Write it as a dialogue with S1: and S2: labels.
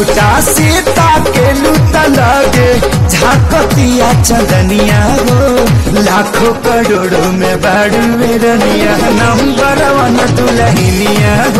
S1: झूठा सीता के लुता लगे, झाकतिया चंदनिया हो लाखों करोड़ों में बड़ मेरनिया नंबर वन दुलहनिया हो